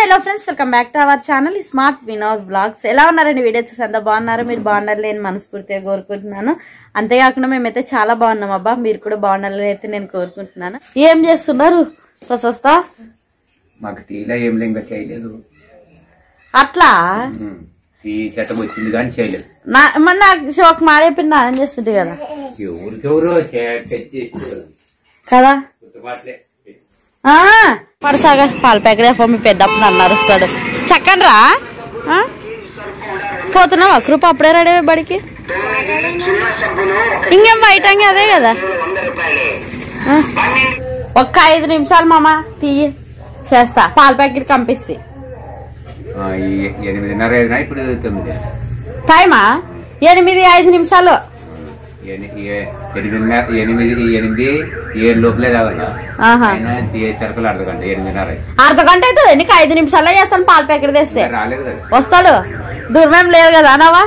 Hello friends welcome back to our channel smart Vinod blogs ఎలా ఉన్నారండి video చూసి అంత బాగున్నారు? మీరు బాగున్నారు నేను మనస్ఫూర్తిగా కోరుకుంటున్నాను. అంతేకాకుండా మేమైతే చాలా బాగున్నాం అబ్బా. మీరు కూడా బాగుండాలని అయితే నేను కోరుకుంటున్నాను. ఏం చేస్తున్నారు ప్రశస్త? మాకు ఏం చేయలేదు. అట్లా. ఈ చట్టం వచ్చింది కానీ చేయలేదు. నా మన నాకు షోక్ మాడైపోయింది నానేం చేస్తుంటే కదా. ఎవరికెవరో కదా? పడసాగా పాల ప్యాకెట్ మీ పెద్దప్పుడు నన్ను అరుస్తాడు. చక్కని రా? పోతున్నావా? కృప అప్పుడే రెడీ అయ్యి బడికి. ఇంకేం బయట అదే కదా? ఒక్క ఐదు నిమిషాలు మామ తీయి. చేస్తా. పాల ప్యాకెట్ ఎనిమిదిన్నర ఇప్పుడు తొమ్మిది. టైమా? ఎనిమిది ఐదు నిమిషాలు. ఎనిమిదిన్నర ఎనిమిది ఎనిమిది ఏడు లోపలే తాగల ఆహా. అయినా తీ- సరుకులు అర్ధ గంట ఎనిమిదిన్నర. అయింది. అర్ధ గంట అవుతుంది. నీకు ఐదు నిమిషాల్లో చేస్తాను పాల ప్యాకెట్ తెస్తే. ఇంకా రాలేదు కదా. వస్తాడు. దూరమేం లేదు కదా అనవా?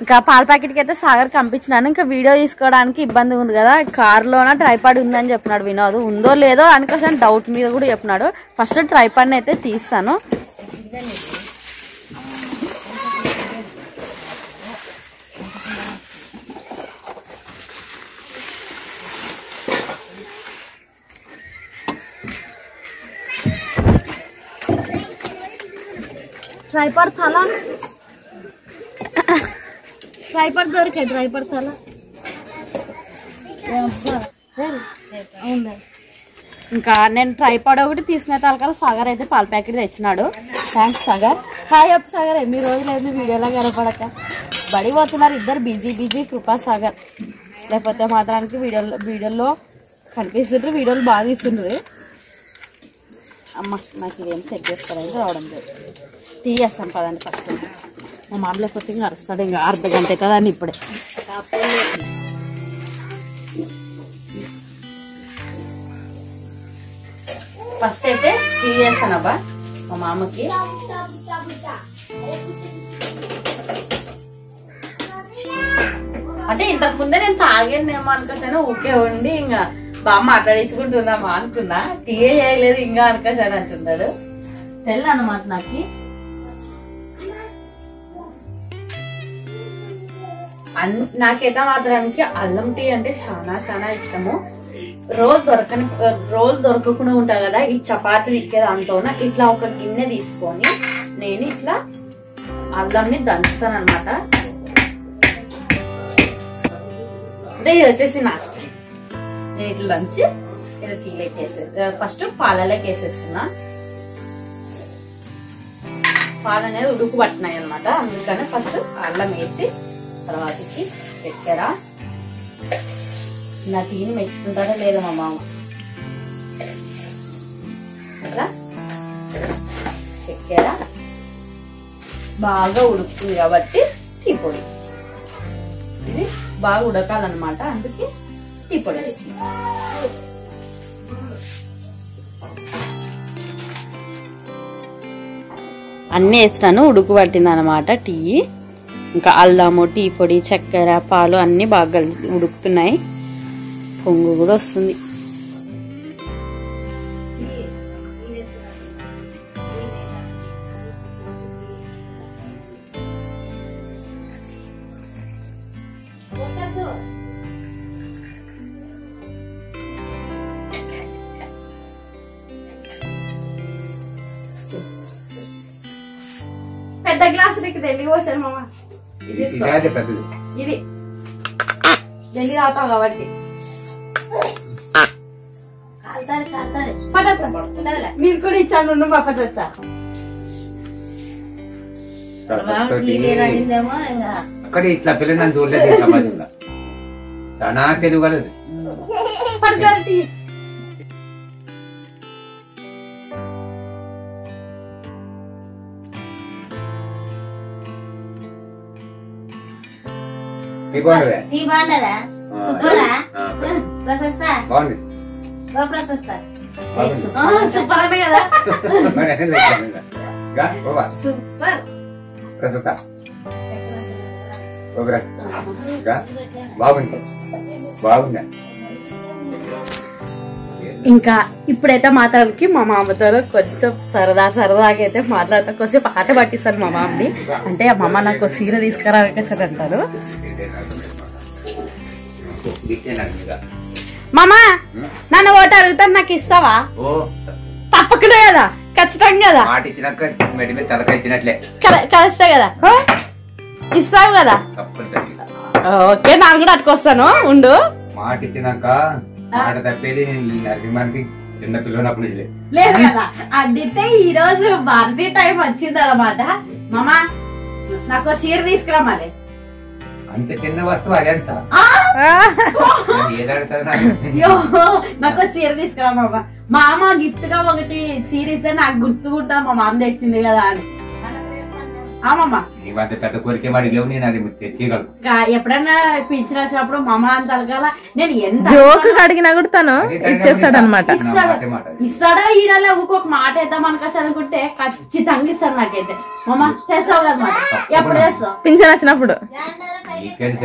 ఇంకా పాల ప్యాకెట్కి అయితే సాగర్ పంపించినాను ఇంకా వీడియో తీసుకోవడానికి ఇబ్బంది ఉంది కదా. కార్లోన ట్రైపాడ్ ఉందని చెప్పినాడు వినోద్. ఉందో లేదో అనుకోసం డౌట్ మీద కూడా చెప్పినాడు. ఫస్ట్ ట్రైపాడ్ని అయితే తీస్తాను. ట్రైపాడ్ తల ట్రైపాడ్ దొరికాయి ట్రైపాడ్ తల ఇంకా నేను ట్రైపాడ్ ఒకటి తీసుకునే తలకాల సాగర్ అయితే పాల ప్యాకెట్ తెచ్చినాడు. థ్యాంక్స్ సాగర్. హాయ్ అప్ సాగర్. ఎన్ని రోజులు అయింది వీడియోలో కనపడక? బడి పోతున్నారు ఇద్దరు బిజీ బిజీ కృపా సాగర్. లేకపోతే మాత్రానికి వీడియోలో వీడియోలో కనిపిస్తుండ్రు వీడియోలు బాగా తీస్తుండ్రు. అమ్మ నాకు ఇదేం సెట్ చేస్తారంటే రావడం లేదు. టీ చేస్తాను పదండి ఫస్ట్ మా మామూలు కొత్త ఇంకా అరుస్తాడు ఇంకా అర్ధ గంట అవుతుందని ఇప్పుడే. ఫస్ట్ అయితే టీ చేస్తానబ్బా మా మామకి. అంటే ఇంతకు ముందే నేను తాగానేమో అనుకోసాను ఊకే ఉండి ఇంకా బాగా మాట్లాడించుకుంటున్నామా అనుకున్నా. టీ చేయలేదు ఇంకా అనుకోసాను అంటున్నాడు. తెల్ల అన్నమాట నాకు. నాకైతే మాత్రానికి అల్లం టీ అంటే చాలా చాలా ఇష్టము. రోజు దొరకని రోజు దొరకకుండా ఉంటాయి కదా ఈ చపాతీ ఇక్కే దాంతోన ఇట్లా ఒక గిన్నె తీసుకొని నేను ఇట్లా అల్లంని దంచుతాను అనమాట అంటే ఇది వచ్చేసి నా స్టైల్ నేను ఇట్లా దంచి ఇలా టీలోకి వేసే ఫస్ట్ పాలలోకి వేసేస్తున్నా. పాలు అనేది ఉడుకు పట్టినాయి అనమాట అందుకని ఫస్ట్ అల్లం వేసి తర్వాతకి చక్కెర. నా టీని మెచ్చుకుంటాడో లేదో మా మామ? చక్కెర. బాగా ఉడుకుతుంది కాబట్టి టీ పొడి. ఇది బాగా ఉడకాలన్నమాట అందుకే టీ పొడి అన్నీ వేసినాను ఉడుకు పట్టింది అనమాట టీ. ఇంకా అల్లము టీ పొడి చక్కెర పాలు అన్నీ బాగా ఉడుకుతున్నాయి. పొంగు కూడా వస్తుంది. పెద్ద గ్లాస్ నీకు ఢిల్లీ మామ? ఇది పెద్దది. ఢిల్లీ తాగుతాం కాబట్టి. మీరు కూడా ఇచ్చాను నువ్వు పట్టొచ్చా అక్కడ ఇట్లా పిల్లలు నన్ను చూడలేదు సమాజంలో. చాలా తెలుగు కలదు బాగుండదా ఆ. ప్రశస్త? బాగుంది. ప్రశస్త. సూపర్ అనే కదా. బాగుంది. ఇంకా ఇప్పుడైతే మాట్లాడకి మా మామతో కొంచెం సరదా సరదాగా అయితే మాట్లాడతా కొంచెం పాట పట్టిస్తాను మా మామని. అంటే మా అమ్మ నాకు సీర తీసుకురావాలి సార్ అంటారు. మామా నన్ను ఓటు అడుగుతాను నాకు ఇస్తావా? తప్పకుండా కదా ఖచ్చితంగా కదా. కరెక్టే కదా? ఇస్తావు కదా? ఓకే నాకు కూడా అట్టుకొస్తాను ఉండు. మాట ఇచ్చినాక మాట తప్పేది నేను అభిమానికి చిన్న పిల్లనప్పుడు లేదు కదా అడిగితే ఈ రోజు భారతీయ టైం వచ్చింది అనమాట మామా నాకు చీర తీసుకురా మరి అంత చిన్న వస్తువు అది ఎంత? ఆ! ఏది అడుగుతుంది నాకు. చీర తీసుకురా మామ మా అమ్మ గిఫ్ట్గా ఒకటి చీర ఇస్తే నాకు గుర్తుకుంటా మా మామ తెచ్చింది కదా అని. నీ అంత పెద్ద కోరిక వాడికి లేవు నేను అది తెచ్చేయగలను అంత ఎంత జోక్ అడిగినా కూడా తను ఇచ్చేస్తాడు అనమాట ఇస్తాడు. ఈడలే ఊకొక మాట వేద్దాం అనుకోసి అనుకుంటే ఖచ్చితంగా ఇస్తాడు నాకైతే. మమ్మ తెస్తావు కదా మాట ఎప్పుడు తెస్తావు? పింఛన్ వచ్చినప్పుడు. నీకేది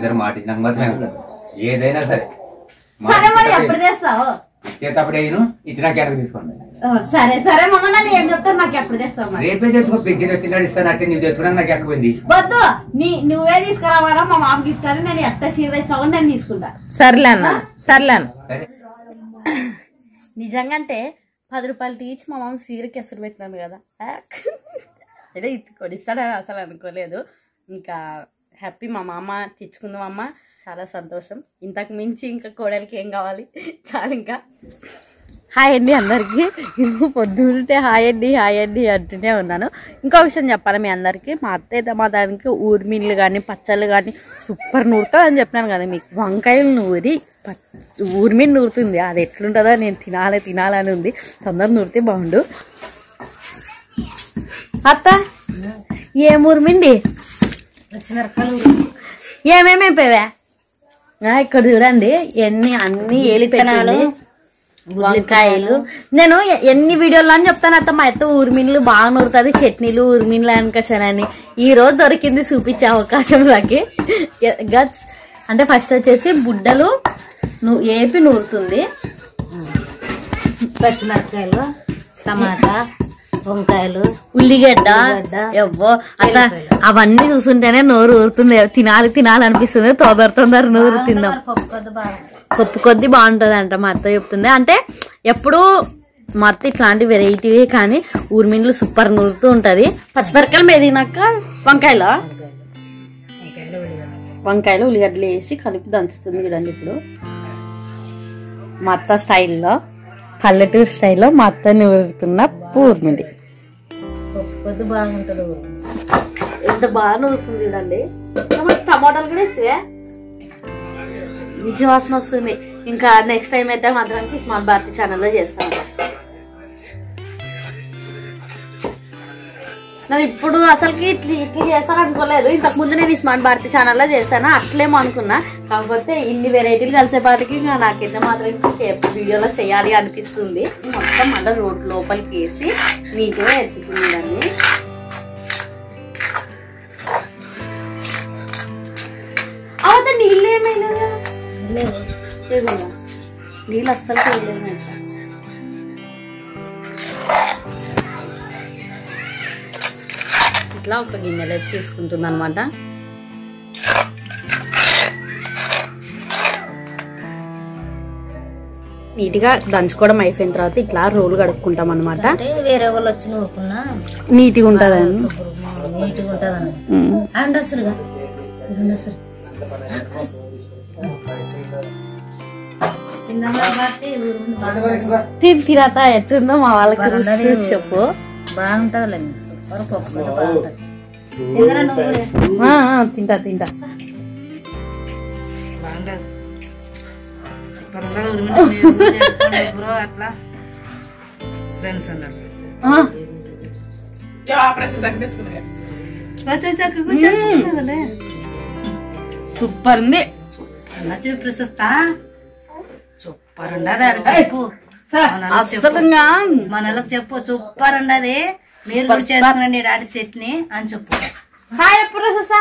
సరే మాట ఇచ్చినాక మాత్రమే. ఏదైనా సరే. సరే మరి ఎప్పుడు తెస్తావు? వెనక తీసుకోండి సరే సరే మమ్మ నన్ను ఏం చెప్తాను నాకు ఎప్పుడు తెస్తావు రేపే తెచ్చుకో ఇస్తాను అంటే నువ్వు తెచ్చుకున్నా నాకు ఎక్కువైంది వద్దు నీ నువ్వే తీసుకురావాలా? మా మామ గిఫ్ట్ అని నేను ఎట్ట చీర తెచ్చావు నేను తీసుకుంటా. సర్లే అన్న సర్లే అన్న. సరే. నిజంగా అంటే పది రూపాయలు తీసి మా మామ సీరకి ఎసరు పెట్టినాను కదా. అంటే ఇది కొనిస్తాడని అసలు అనుకోలేదు. ఇంకా హ్యాపీ మా మామ తెచ్చుకుందాం అమ్మ. చాలా సంతోషం. ఇంతకు మించి ఇంకా కోడలికి ఏం కావాలి? చాలు ఇంకా. హాయ్ అండి అందరికీ. పొద్దుంటే హాయ్ అండి హాయ్ అండి అంటూనే ఉన్నాను. ఇంకో విషయం చెప్పాలి మీ అందరికీ. మా అత్తయ్య మా దానికి ఊర్మిన్లు కానీ పచ్చళ్ళు కానీ సూపర్ నూరుతుంది అని చెప్పినాను కదా మీకు. వంకాయలు నూరి ఊర్మిన్ నూరుతుంది. అది ఎట్లుంటుందో నేను తినాలి తినాలని ఉంది. తొందర నూరితే బాగుండు. అత్త ఏం ఊర్మిండి ఏమేమి అయిపోయావా? ఇక్కడ చూడండి ఎన్ని అన్ని ఏలి పెట్టాలి వంకాయలు. నేను ఎన్ని వీడియోలు అని చెప్తాను అత్త మా అత్త ఊర్మిన్లు బాగా నూరుతుంది చట్నీలు ఊర్మిన్లు అనుకోసానని ఈ రోజు దొరికింది చూపించే అవకాశం నాకు. గట్స్. అంటే ఫస్ట్ వచ్చేసి బుడ్డలు ఏపి నూరుతుంది. పచ్చిమిరపకాయలు టమాటా. వంకాయలు ఉల్లిగడ్డ ఎవ్వో అట్లా అవన్నీ చూస్తుంటేనే నోరు ఊరుతుంది. తినాలి తినాలి అనిపిస్తుంది. తొందర తొందర నోరు తిందాం కొద్ది కొద్ది బాగుంటుంది అంట మా అత్త చెప్తుంది. అంటే ఎప్పుడు మా అత్త ఇట్లాంటి వెరైటీవే కానీ ఊర్మిన్లు సూపర్ నూరుతూ ఉంటది. పచ్చిమిరకాయలు మెదినాక వంకాయలు? వంకాయలు ఉల్లిగడ్డలు. వేసి కలిపి దంచుతుంది చూడండి ఇప్పుడు. మా అత్త స్టైల్లో పల్లెటూరు స్టైల్లో మా అత్త నూరుతున్న ఊర్మిండి పొద్దు కొద్ది బాగుంటుంది. ఎంత బాగా నవ్వుతుంది చూడండి. టమాటాలు కూడా వేసివే మంచి వాసన వస్తుంది. ఇంకా నెక్స్ట్ టైం అయితే మాత్రం స్మార్ట్ భారతి ఛానల్లో చేస్తాను. నేను ఇప్పుడు అసలుకి ఇట్లా ఇట్లా చేస్తాను అనుకోలేదు. ఇంతకు ముందు నేను ఈ స్మార్ట్ భారతి ఛానల్లో చేశాను అట్లేమో అనుకున్నా. కాకపోతే ఇన్ని వెరైటీలు కలిసేపాటికి ఇంకా నాకైతే మాత్రం ఇంకా వీడియోలో చేయాలి అనిపిస్తుంది. మొత్తం మళ్ళీ రోడ్ లోపలికి వేసి నీట్గా అవత నీళ్ళు ఏమైనా? నీళ్ళు అస్సలు ఇట్లా ఒక గిన్నెలో తీసుకుంటుంది అనమాట నీట్గా దంచుకోవడం అయిపోయిన తర్వాత ఇట్లా రోలు కడుక్కుంటాం అనమాట వేరే వాళ్ళు వచ్చి నూరుకున్నా నీట్గా ఉంటుందని నీట్గా తిని తినత ఎట్లుందో మా వాళ్ళకి చెప్పు. బాగుంటుందిలే పప్పు తిందరా నువ్వు తింటా తింటా బాగుంటుంది సూపర్ బ్రో అట్లా ఫ్రెండ్స్ ఉన్నారు సూపర్ ఉంది అలా చూపిస్తా సూపర్ ఉండదు చెప్పు మనోళ్ళకి చెప్పు సూపర్ ఉండదు మీరు కూడా చేసుకునండి డాడీ చట్నీ అని చెప్పు. హాయ్ ఎప్పుడు వస్తా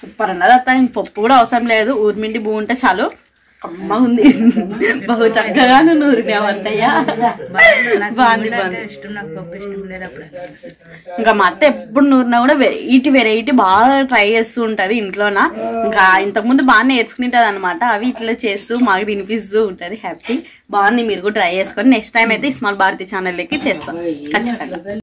సూపర్ అన్నది అత్త పప్పు కూడా అవసరం లేదు. ఊరిమిండి బూ ఉంటే చాలు. అమ్మ ఉంది. బహు చక్కగా నూరినావు అత్తయ్య. బాగుంది బాగుంది. ఇష్టం నాకు పప్పు ఇష్టం లేదు అప్పుడు ఇంకా మా అత్త ఎప్పుడు నూరినా కూడా వెరైటీ వెరైటీ బాగా ట్రై చేస్తూ ఉంటది ఇంట్లోన. ఇంకా ఇంతకు ముందు బాగా నేర్చుకుంటుంది అనమాట అవి ఇట్లా చేస్తూ మాకు తినిపిస్తూ ఉంటది. హ్యాపీ బాగుంది మీరు కూడా ట్రై చేసుకొని నెక్స్ట్ టైం అయితే స్మాల్ భారతి ఛానల్కి చేస్తాం. ఖచ్చితంగా.